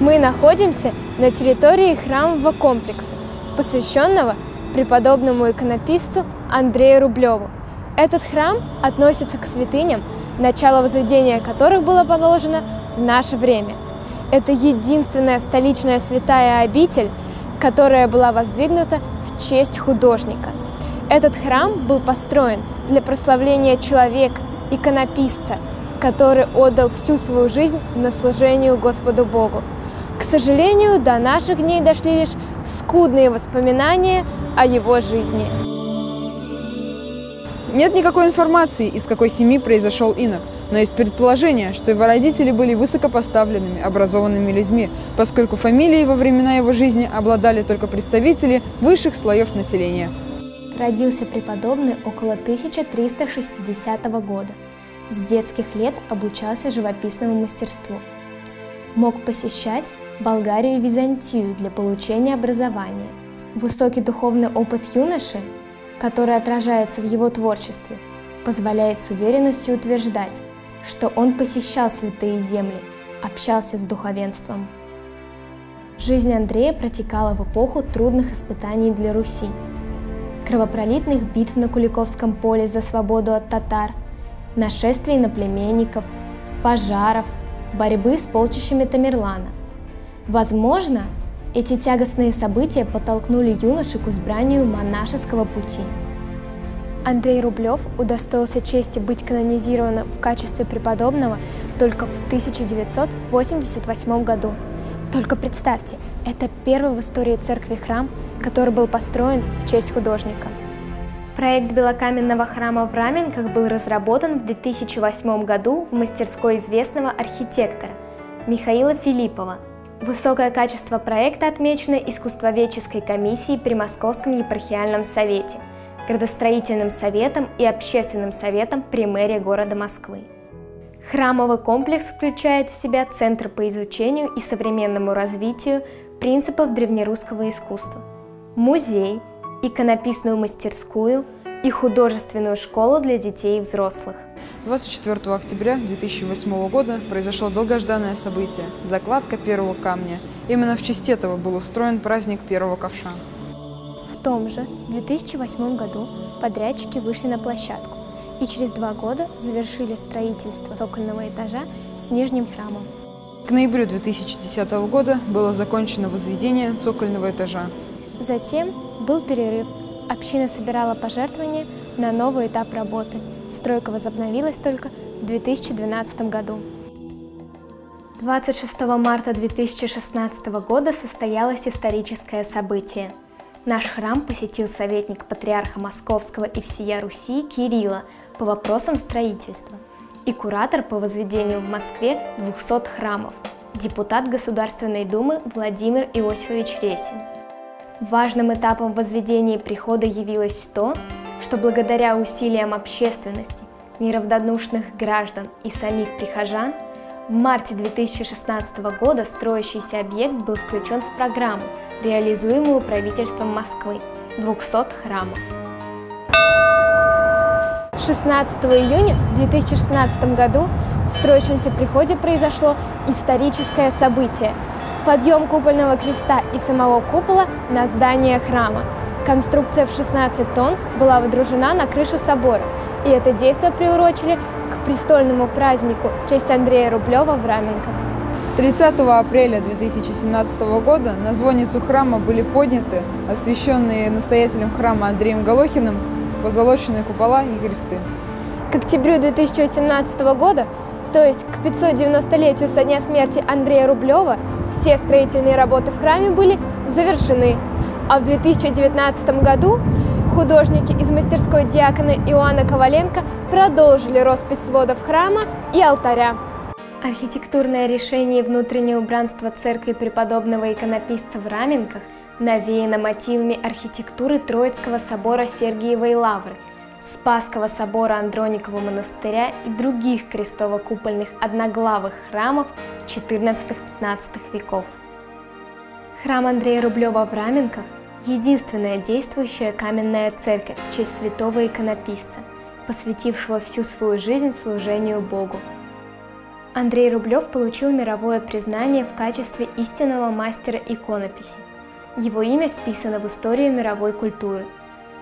Мы находимся на территории храмового комплекса, посвященного преподобному иконописцу Андрею Рублеву. Этот храм относится к святыням, начало возведения которых было положено в наше время. Это единственная столичная святая обитель, которая была воздвигнута в честь художника. Этот храм был построен для прославления человека, иконописца, который отдал всю свою жизнь на служение Господу Богу. К сожалению, до наших дней дошли лишь скудные воспоминания о его жизни. Нет никакой информации, из какой семьи произошел инок, но есть предположение, что его родители были высокопоставленными, образованными людьми, поскольку фамилии во времена его жизни обладали только представители высших слоев населения. Родился преподобный около 1360 года. С детских лет обучался живописному мастерству. Мог посещать Болгарию и Византию для получения образования. Высокий духовный опыт юноши, который отражается в его творчестве, позволяет с уверенностью утверждать, что он посещал святые земли, общался с духовенством. Жизнь Андрея протекала в эпоху трудных испытаний для Руси – кровопролитных битв на Куликовском поле за свободу от татар, нашествий на племенников, пожаров, борьбы с полчищами Тамерлана. Возможно, эти тягостные события подтолкнули юношу к избранию монашеского пути. Андрей Рублев удостоился чести быть канонизированным в качестве преподобного только в 1988 году. Только представьте, это первый в истории церкви храм, который был построен в честь художника. Проект белокаменного храма в Раменках был разработан в 2008 году в мастерской известного архитектора Михаила Филиппова. Высокое качество проекта отмечено искусствоведческой комиссией при Московском епархиальном совете, градостроительным советом и общественным советом при мэрии города Москвы. Храмовый комплекс включает в себя Центр по изучению и современному развитию принципов древнерусского искусства – музей, иконописную мастерскую и художественную школу для детей и взрослых. 24 октября 2008 года произошло долгожданное событие – закладка первого камня. Именно в честь этого был устроен праздник первого ковша. В том же 2008 году подрядчики вышли на площадку и через два года завершили строительство цокольного этажа с нижним храмом. К ноябрю 2010 года было закончено возведение цокольного этажа. Затем был перерыв. Община собирала пожертвования на новый этап работы. Стройка возобновилась только в 2012 году. 26 марта 2016 года состоялось историческое событие. Наш храм посетил советник патриарха Московского и всея Руси Кирилла по вопросам строительства и куратор по возведению в Москве 200 храмов, депутат Государственной Думы Владимир Иосифович Ресин. Важным этапом возведения прихода явилось то, что благодаря усилиям общественности, неравнодушных граждан и самих прихожан, в марте 2016 года строящийся объект был включен в программу, реализуемую правительством Москвы – 200 храмов. 16 июня 2016 году в строящемся приходе произошло историческое событие – подъем купольного креста и самого купола на здание храма. Конструкция в 16 тонн была водружена на крышу собора, и это действие приурочили к престольному празднику в честь Андрея Рублева в Раменках. 30 апреля 2017 года на звонницу храма были подняты освященные настоятелем храма Андреем Голохиным позолоченные купола и кресты. К октябрю 2018 года то есть к 590-летию со дня смерти Андрея Рублева все строительные работы в храме были завершены. А в 2019 году художники из мастерской диакона Иоанна Коваленко продолжили роспись сводов храма и алтаря. Архитектурное решение внутреннего убранства церкви преподобного иконописца в Раменках навеяно мотивами архитектуры Троицкого собора Сергиевой Лавры – Спасского собора Андроникова монастыря и других крестово-купольных одноглавых храмов XIV-XV веков. Храм Андрея Рублева в Раменках – единственная действующая каменная церковь в честь святого иконописца, посвятившего всю свою жизнь служению Богу. Андрей Рублев получил мировое признание в качестве истинного мастера иконописи. Его имя вписано в историю мировой культуры.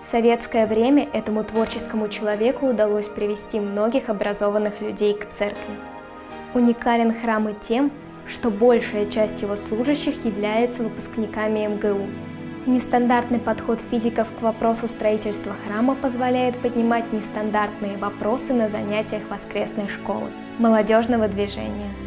В советское время этому творческому человеку удалось привести многих образованных людей к церкви. Уникален храм и тем, что большая часть его служащих является выпускниками МГУ. Нестандартный подход физиков к вопросу строительства храма позволяет поднимать нестандартные вопросы на занятиях воскресной школы, молодежного движения.